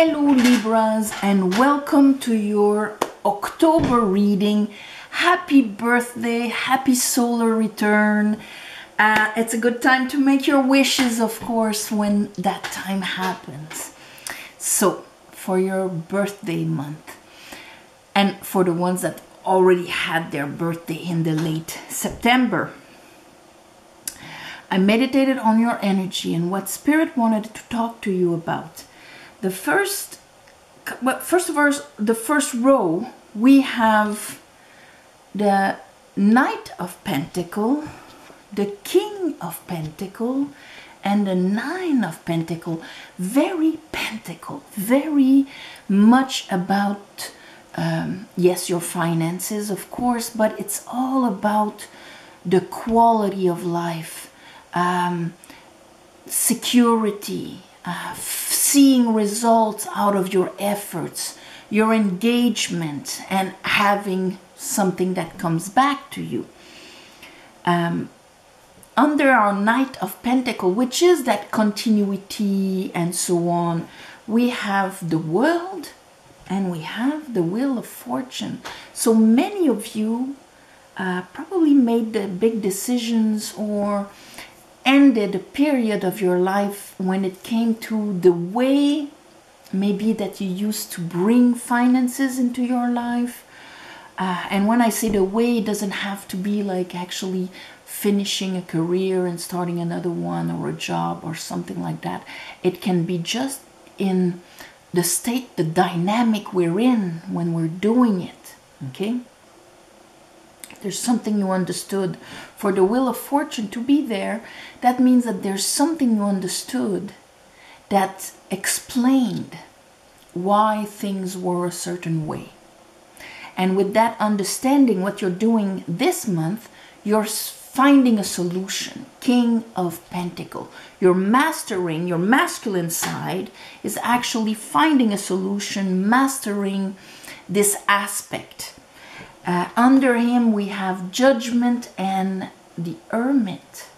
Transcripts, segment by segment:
Hello Libras and welcome to your October reading. Happy birthday, happy solar return. Uh, it's a good time to make your wishes, of course, when that time happens. So, for your birthday month, and for the ones that already had their birthday in the late September, I meditated on your energy and what Spirit wanted to talk to you about. The first, well, first of all, the first row, we have the Knight of Pentacle, the King of Pentacle, and the Nine of Pentacle. Very pentacle, very much about, um, yes, your finances, of course, but it's all about the quality of life, um, security, uh, seeing results out of your efforts, your engagement, and having something that comes back to you. Um, under our Knight of Pentacle, which is that continuity and so on, we have the world and we have the Wheel of Fortune. So many of you uh, probably made the big decisions or ended a period of your life when it came to the way maybe that you used to bring finances into your life. Uh, and when I say the way, it doesn't have to be like actually finishing a career and starting another one or a job or something like that. It can be just in the state, the dynamic we're in when we're doing it. Okay? There's something you understood. For the wheel of fortune to be there, that means that there's something you understood that explained why things were a certain way. And with that understanding, what you're doing this month, you're finding a solution. King of Pentacle. You're mastering, your masculine side is actually finding a solution, mastering this aspect uh, under him we have judgment and the hermit.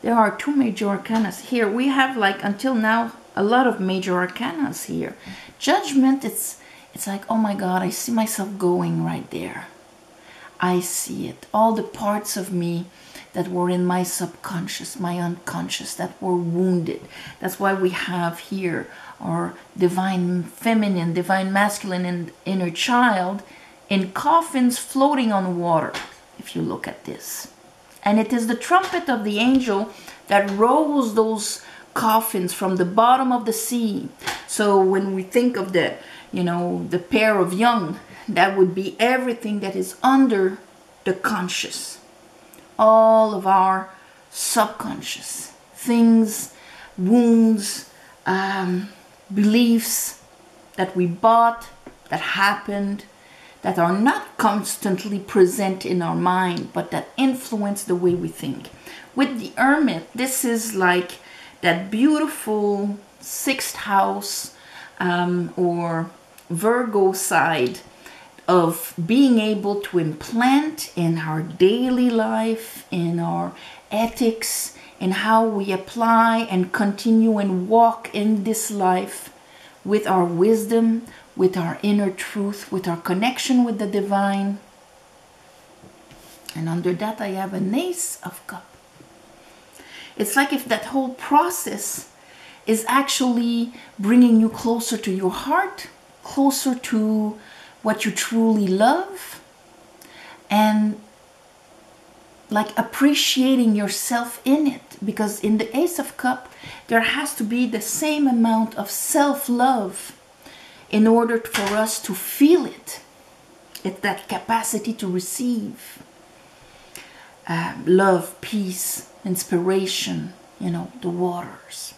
There are two major arcanas here. We have like until now a lot of major arcanas here. Judgment, it's it's like oh my God, I see myself going right there. I see it. All the parts of me that were in my subconscious, my unconscious, that were wounded. That's why we have here our divine feminine, divine masculine, and inner child in coffins floating on water, if you look at this. And it is the trumpet of the angel that rolls those coffins from the bottom of the sea. So when we think of the, you know, the pair of young, that would be everything that is under the conscious. All of our subconscious things, wounds, um, beliefs that we bought, that happened, that are not constantly present in our mind, but that influence the way we think. With the Hermit, this is like that beautiful sixth house um, or Virgo side of being able to implant in our daily life, in our ethics, in how we apply and continue and walk in this life with our wisdom, with our inner truth, with our connection with the divine. And under that, I have an ace of cup. It's like if that whole process is actually bringing you closer to your heart, closer to what you truly love, and like appreciating yourself in it. Because in the Ace of Cup, there has to be the same amount of self love in order for us to feel it. It's that capacity to receive uh, love, peace, inspiration, you know, the waters.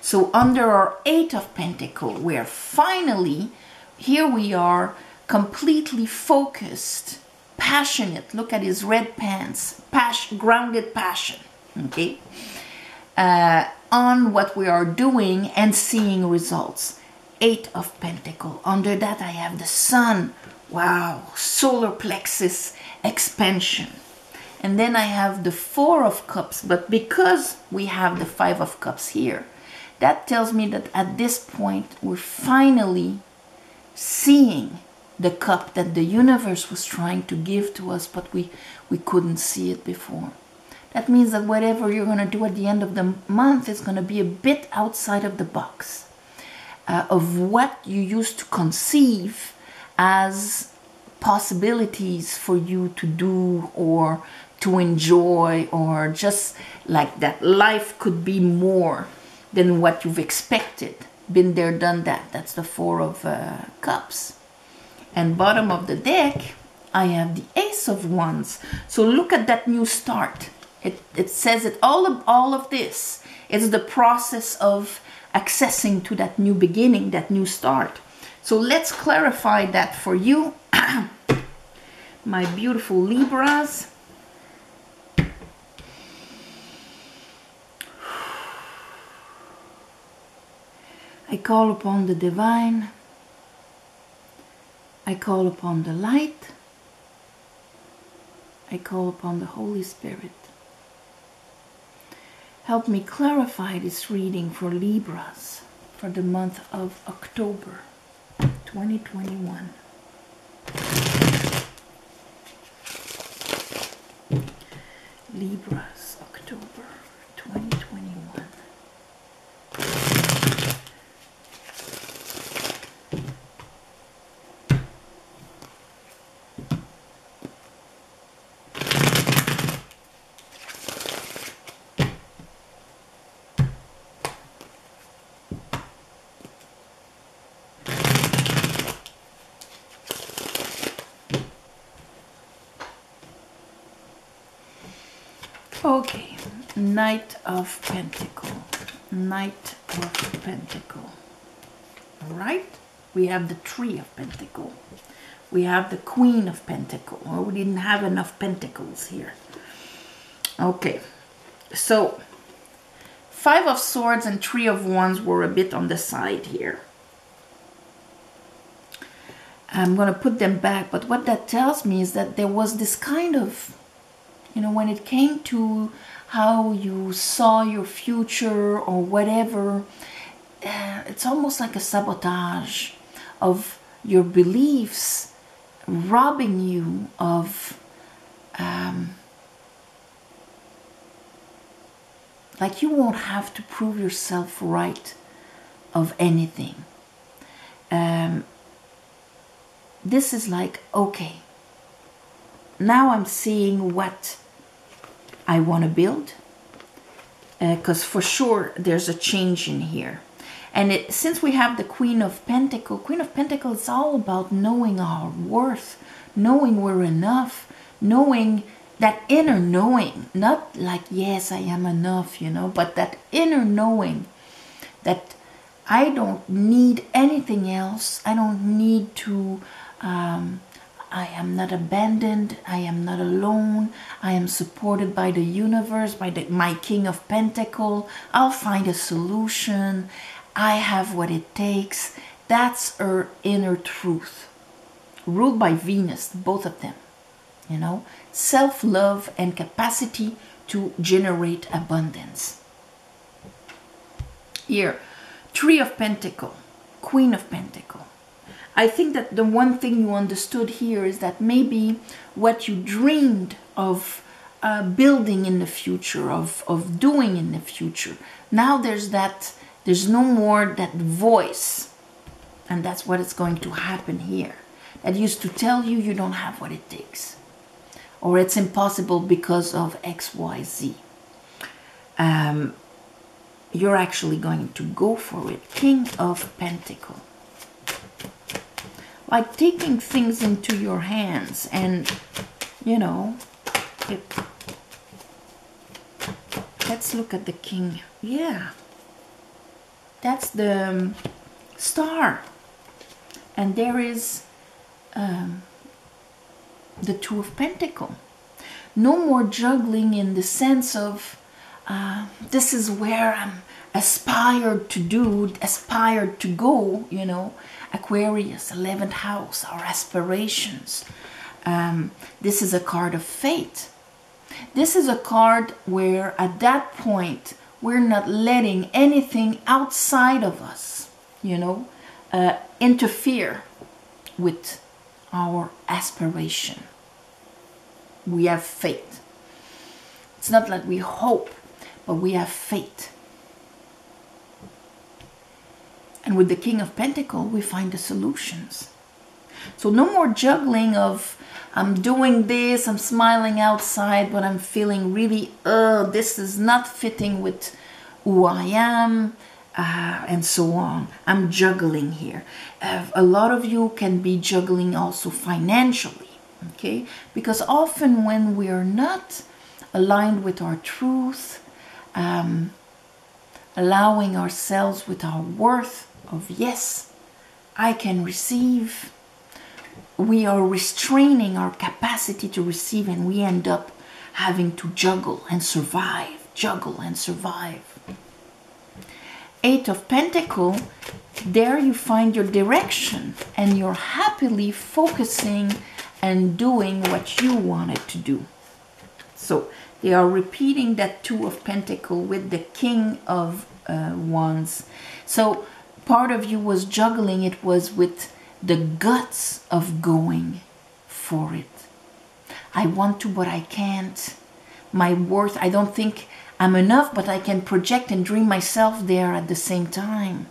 So under our Eight of Pentacle, we're finally, here we are, completely focused, passionate. Look at his red pants, passion, grounded passion, okay? Uh, on what we are doing and seeing results. Eight of Pentacle. Under that I have the Sun. Wow, solar plexus expansion. And then I have the Four of Cups, but because we have the Five of Cups here, that tells me that at this point we're finally seeing the cup that the universe was trying to give to us, but we, we couldn't see it before. That means that whatever you're going to do at the end of the month is going to be a bit outside of the box uh, of what you used to conceive as possibilities for you to do or to enjoy, or just like that life could be more than what you've expected. Been there, done that. That's the Four of uh, Cups. And bottom of the deck, I have the Ace of Wands. So look at that new start. It, it says it all of all of this. It's the process of accessing to that new beginning, that new start. So let's clarify that for you, my beautiful Libras. I call upon the divine. I call upon the light. I call upon the Holy Spirit. Help me clarify this reading for Libras for the month of October 2021. Libras, October 2021. Okay, Knight of Pentacle. Knight of Pentacle. All right, we have the Three of Pentacle. We have the Queen of Pentacle. Well, we didn't have enough pentacles here. Okay, so Five of Swords and Three of Wands were a bit on the side here. I'm going to put them back, but what that tells me is that there was this kind of you know, when it came to how you saw your future or whatever, uh, it's almost like a sabotage of your beliefs, robbing you of. Um, like you won't have to prove yourself right of anything. Um, this is like, okay, now I'm seeing what I want to build because uh, for sure there's a change in here. And it, since we have the Queen of Pentacle, Queen of Pentacle is all about knowing our worth, knowing we're enough, knowing that inner knowing, not like, yes, I am enough, you know, but that inner knowing that I don't need anything else. I don't need to um, I am not abandoned. I am not alone. I am supported by the universe, by the, my King of Pentacle. I'll find a solution. I have what it takes. That's her inner truth. Ruled by Venus, both of them. You know, self love and capacity to generate abundance. Here, Three of Pentacle, Queen of Pentacle. I think that the one thing you understood here is that maybe what you dreamed of uh, building in the future, of, of doing in the future, now there's that, there's no more that voice. And that's what is going to happen here. That used to tell you you don't have what it takes. Or it's impossible because of X, Y, Z. Um, you're actually going to go for it. King of Pentacle like taking things into your hands and you know it, let's look at the king. Yeah. That's the um, star. And there is um, the two of pentacle no more juggling in the sense of uh, this is where i'm aspired to do aspired to go you know Aquarius, 11th house, our aspirations. Um, this is a card of fate. This is a card where at that point we're not letting anything outside of us, you know, uh, interfere with our aspiration. We have faith. It's not like we hope, but we have faith. And with the King of Pentacles, we find the solutions. So no more juggling of I'm doing this, I'm smiling outside, but I'm feeling really, uh, this is not fitting with who I am, uh, and so on. I'm juggling here. Uh, a lot of you can be juggling also financially, okay? Because often when we are not aligned with our truth, um, allowing ourselves with our worth of yes, I can receive we are restraining our capacity to receive and we end up having to juggle and survive, juggle and survive. Eight of Pentacle, there you find your direction and you're happily focusing and doing what you wanted to do. So they are repeating that Two of Pentacle with the King of uh, Wands. So part of you was juggling it was with the guts of going for it. I want to, but I can't. My worth, I don't think I'm enough, but I can project and dream myself there at the same time.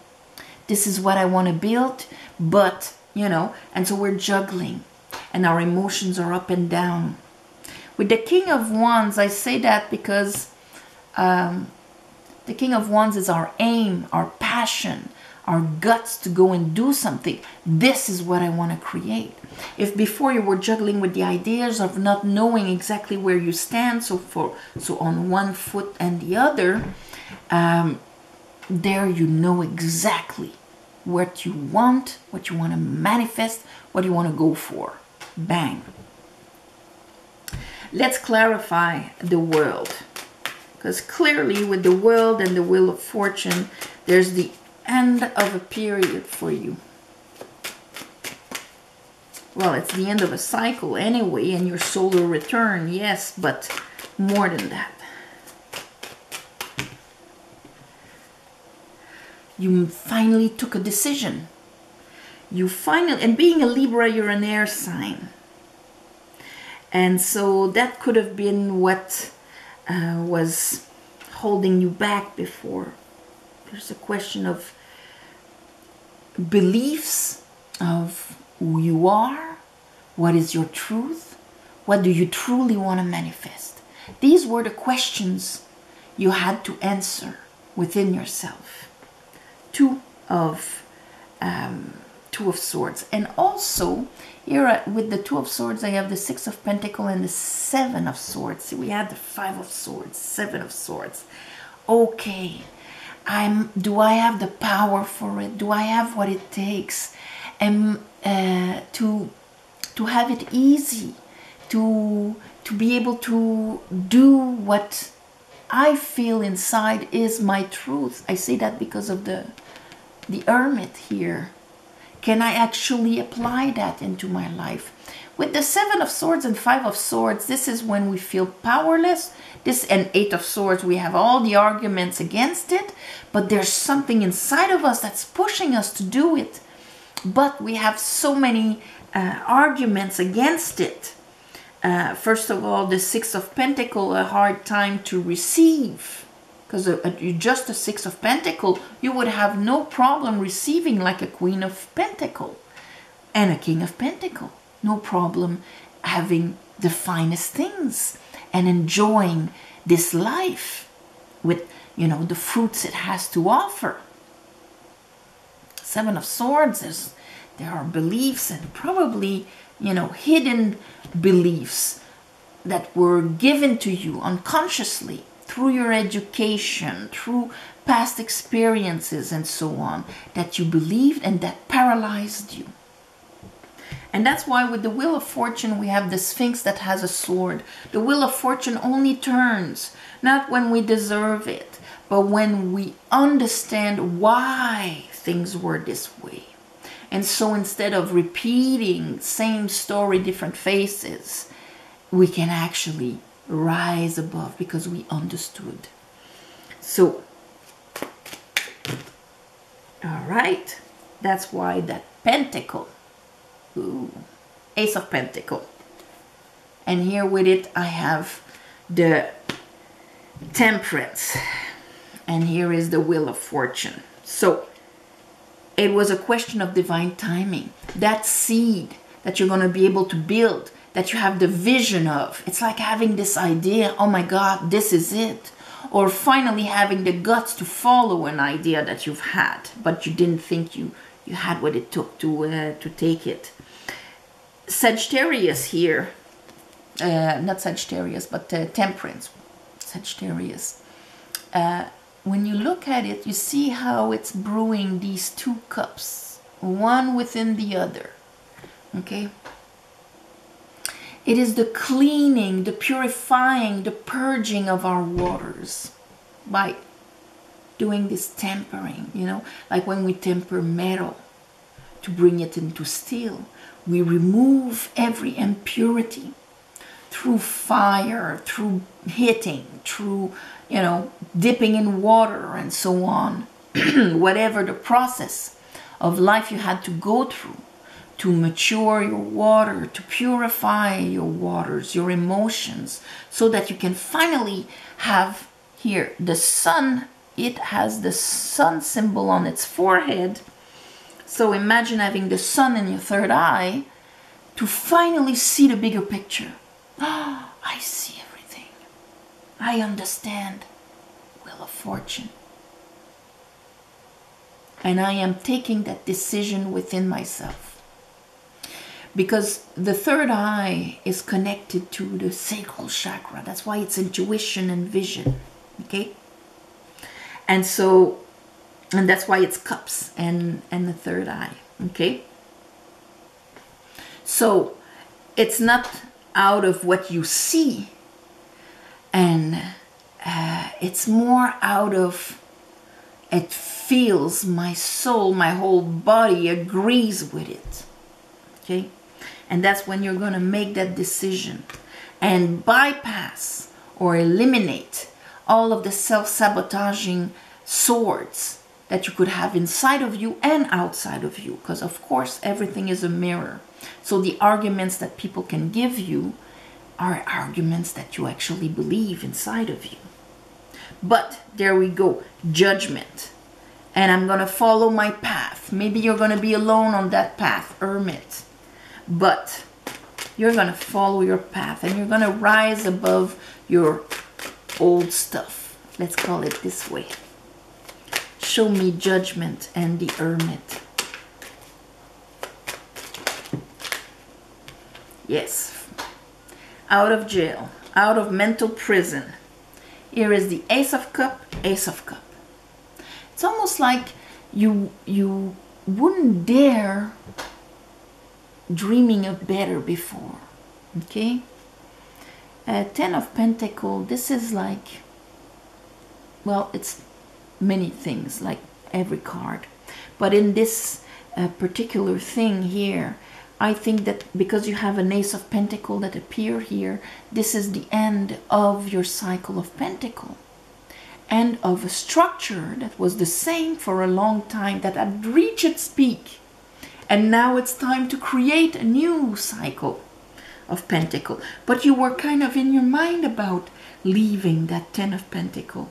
This is what I want to build, but, you know, and so we're juggling and our emotions are up and down. With the King of Wands, I say that because um, the King of Wands is our aim, our passion, our guts to go and do something. This is what I want to create. If before you were juggling with the ideas of not knowing exactly where you stand, so for so on one foot and the other, um, there you know exactly what you want, what you want to manifest, what you want to go for. Bang. Let's clarify the world. Because clearly, with the world and the wheel of fortune, there's the end of a period for you. Well, it's the end of a cycle anyway, and your solar return, yes, but more than that. You finally took a decision. You finally, and being a Libra, you're an air sign. And so that could have been what uh, was holding you back before. There's a question of beliefs of who you are, what is your truth, what do you truly want to manifest. These were the questions you had to answer within yourself. Two of um, two of swords, and also here with the two of swords, I have the six of pentacle and the seven of swords. See, we had the five of swords, seven of swords. Okay, I'm do I have the power for it? Do I have what it takes? And uh, to to have it easy, to to be able to do what I feel inside is my truth. I say that because of the the hermit here. Can I actually apply that into my life? With the Seven of Swords and Five of Swords, this is when we feel powerless. This and Eight of Swords, we have all the arguments against it, but there's something inside of us that's pushing us to do it. But we have so many uh, arguments against it. Uh, first of all, the Six of Pentacle, a hard time to receive. Because just a Six of Pentacle, you would have no problem receiving like a Queen of Pentacle and a King of Pentacle no problem having the finest things and enjoying this life with you know the fruits it has to offer. Seven of swords is there are beliefs and probably you know hidden beliefs that were given to you unconsciously through your education through past experiences and so on that you believed and that paralyzed you and that's why with the Wheel of Fortune, we have the Sphinx that has a sword. The Wheel of Fortune only turns, not when we deserve it, but when we understand why things were this way. And so instead of repeating same story, different faces, we can actually rise above because we understood. So, all right, that's why that pentacle, ooh, ace of pentacle. And here with it, I have the temperance. And here is the wheel of fortune. So it was a question of divine timing. That seed that you're going to be able to build, that you have the vision of. It's like having this idea, oh my God, this is it. Or finally having the guts to follow an idea that you've had, but you didn't think you, you had what it took to, uh, to take it. Sagittarius here, uh, not Sagittarius, but uh, Temperance, Sagittarius. Uh, when you look at it, you see how it's brewing these two cups, one within the other. Okay? It is the cleaning, the purifying, the purging of our waters by doing this tempering, you know, like when we temper metal to bring it into steel, we remove every impurity through fire, through hitting, through, you know, dipping in water and so on. Whatever the process of life you had to go through to mature your water, to purify your waters, your emotions, so that you can finally have here the sun. It has the sun symbol on its forehead. So imagine having the sun in your third eye to finally see the bigger picture. Ah, I see everything. I understand. Wheel of Fortune. And I am taking that decision within myself. Because the third eye is connected to the sacral chakra. That's why it's intuition and vision. Okay? And so, and that's why it's cups and, and the third eye. Okay? So, it's not out of what you see and uh, it's more out of it feels my soul my whole body agrees with it okay and that's when you're going to make that decision and bypass or eliminate all of the self-sabotaging swords that you could have inside of you and outside of you because of course everything is a mirror so the arguments that people can give you are arguments that you actually believe inside of you. But there we go, judgment. And I'm going to follow my path. Maybe you're going to be alone on that path, hermit. But you're going to follow your path and you're going to rise above your old stuff. Let's call it this way. Show me judgment and the hermit. Yes. Out of jail, out of mental prison. Here is the Ace of Cup, Ace of Cup. It's almost like you you wouldn't dare dreaming of better before. Okay? Uh, Ten of Pentacle, this is like, well, it's many things, like every card. But in this uh, particular thing here, I think that because you have an Ace of Pentacle that appear here, this is the end of your cycle of Pentacle and of a structure that was the same for a long time that had reached its peak. And now it's time to create a new cycle of Pentacle. But you were kind of in your mind about leaving that Ten of Pentacle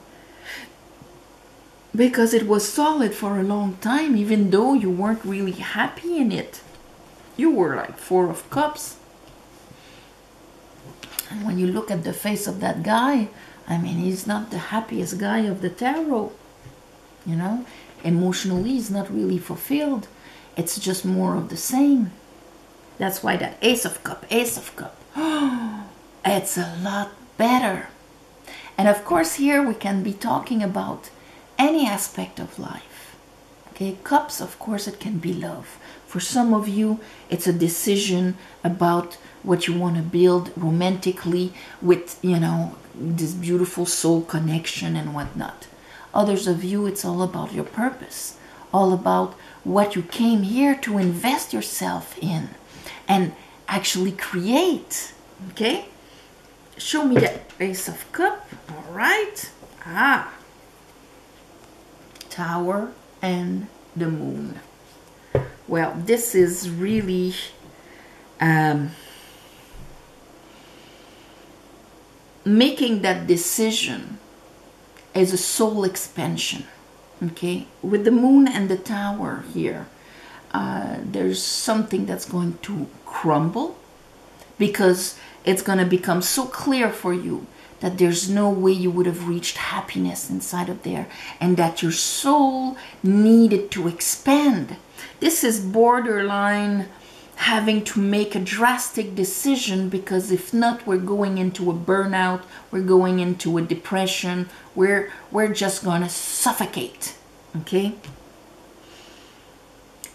because it was solid for a long time, even though you weren't really happy in it. You were like four of cups. And when you look at the face of that guy i mean he's not the happiest guy of the tarot you know? Emotionally he's not really fulfilled. It's just more of the same. That's why that ace of cup ace of cup it's a lot better. And of course here we can be talking about any aspect of life okay cups of course it can be love for some of you, it's a decision about what you want to build romantically with, you know, this beautiful soul connection and whatnot. Others of you, it's all about your purpose, all about what you came here to invest yourself in and actually create. Okay? Show me the Ace of Cup. All right. Ah. Tower and the moon. Well, this is really um, making that decision as a soul expansion. Okay, with the moon and the tower here, uh, there's something that's going to crumble because it's going to become so clear for you that there's no way you would have reached happiness inside of there and that your soul needed to expand. This is borderline having to make a drastic decision because if not we're going into a burnout we're going into a depression we're we're just to suffocate okay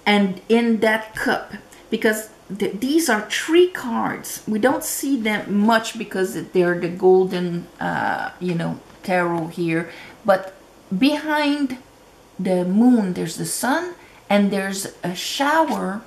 and in that cup because th these are three cards we don't see them much because they're the golden uh, you know tarot here but behind the moon there's the sun and there's a shower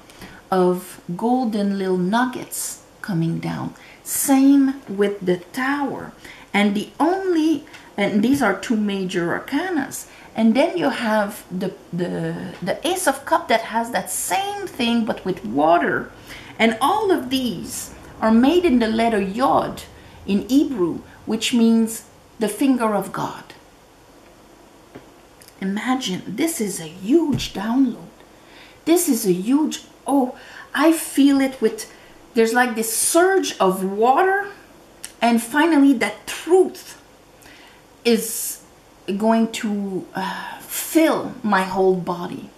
of golden little nuggets coming down. Same with the tower. And the only, and these are two major arcanas. And then you have the, the, the Ace of Cup that has that same thing but with water. And all of these are made in the letter Yod in Hebrew, which means the finger of God. Imagine, this is a huge download. This is a huge oh, I feel it with, there's like this surge of water. And finally, that truth is going to uh, fill my whole body.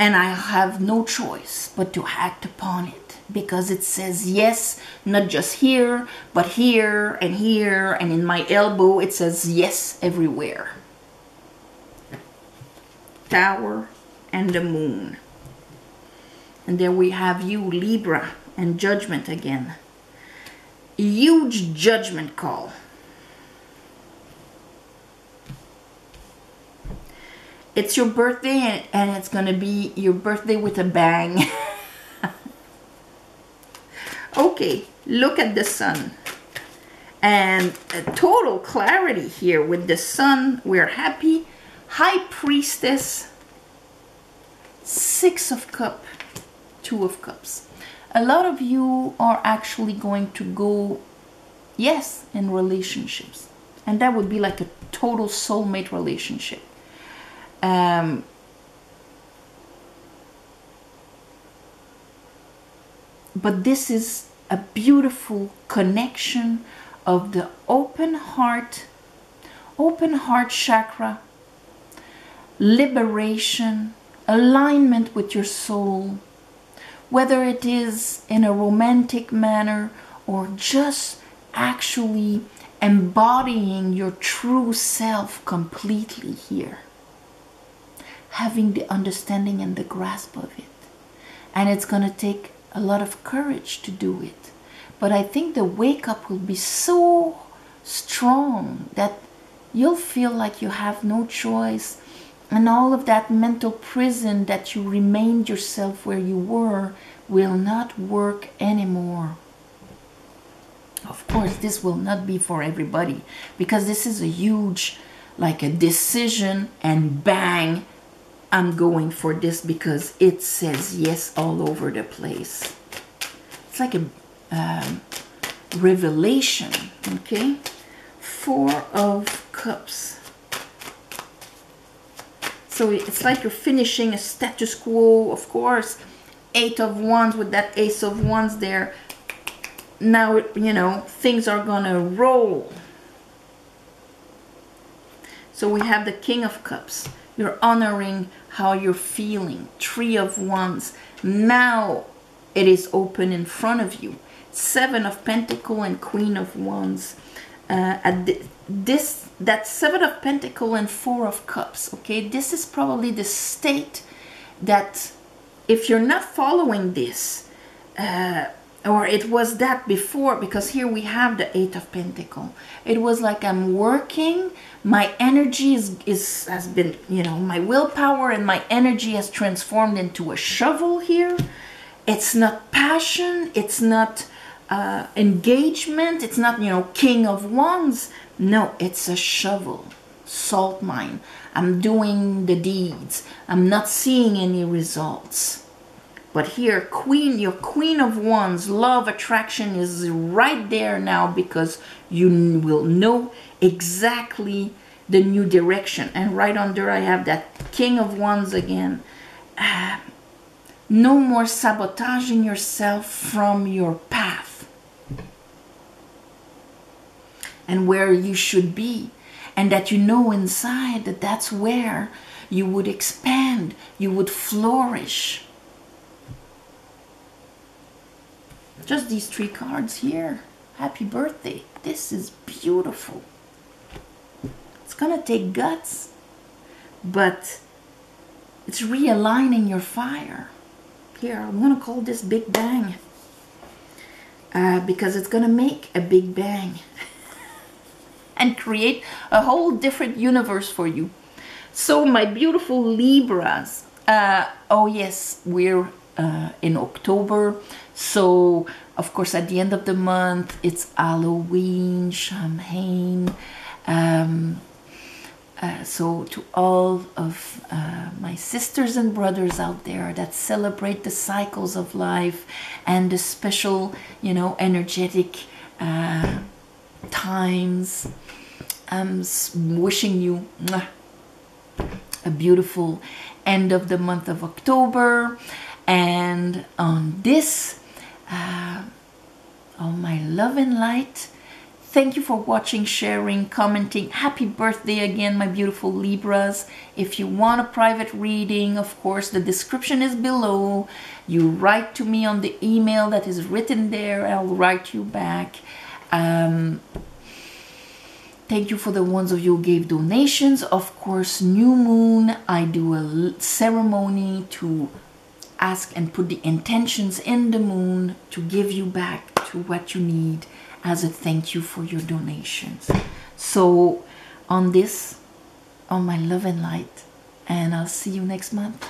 And I have no choice but to act upon it because it says yes, not just here, but here and here and in my elbow. It says yes everywhere. Tower and the moon. And there we have you, Libra, and judgment again. Huge judgment call. It's your birthday and it's going to be your birthday with a bang. okay, look at the sun. And total clarity here with the sun. We're happy. High Priestess. Six of Cup. Two of Cups. A lot of you are actually going to go, yes, in relationships. And that would be like a total soulmate relationship. Um, but this is a beautiful connection of the open heart, open heart chakra, liberation, alignment with your soul, whether it is in a romantic manner or just actually embodying your true self completely here. Having the understanding and the grasp of it. And it's going to take a lot of courage to do it. But I think the wake up will be so strong that you'll feel like you have no choice and all of that mental prison that you remained yourself where you were will not work anymore. Of course, this will not be for everybody because this is a huge, like a decision and bang, I'm going for this because it says yes all over the place. It's like a um, revelation, okay? Four of Cups. So it's like you're finishing a status quo, of course. Eight of Wands with that Ace of Wands there. Now, you know, things are going to roll. So we have the King of Cups. You're honoring how you're feeling. Three of Wands. Now it is open in front of you. Seven of Pentacle and Queen of Wands. Uh, at this that seven of pentacle and four of cups okay this is probably the state that if you're not following this uh, or it was that before because here we have the eight of pentacle it was like i'm working my energy is, is has been you know my willpower and my energy has transformed into a shovel here it's not passion it's not uh, engagement. It's not, you know, king of wands. No, it's a shovel, salt mine. I'm doing the deeds. I'm not seeing any results. But here, Queen, your Queen of Wands, love attraction is right there now because you will know exactly the new direction. And right under, I have that King of Wands again. Uh, no more sabotaging yourself from your path and where you should be. And that you know inside that that's where you would expand, you would flourish. Just these three cards here. Happy birthday. This is beautiful. It's gonna take guts, but it's realigning your fire. Here, I'm gonna call this Big Bang uh, because it's gonna make a big bang and create a whole different universe for you. So, my beautiful Libras, uh, oh yes, we're uh, in October. So, of course, at the end of the month, it's Halloween, Samhain. Um, uh, so, to all of uh, my sisters and brothers out there that celebrate the cycles of life and the special, you know, energetic uh, times, I'm wishing you a beautiful end of the month of October. And on this, uh, on my love and light, Thank you for watching, sharing, commenting. Happy birthday again, my beautiful Libras. If you want a private reading, of course, the description is below. You write to me on the email that is written there. I'll write you back. Um, thank you for the ones of you who gave donations. Of course, new moon, I do a ceremony to ask and put the intentions in the moon to give you back to what you need as a thank you for your donations. So, on this, on my love and light, and I'll see you next month.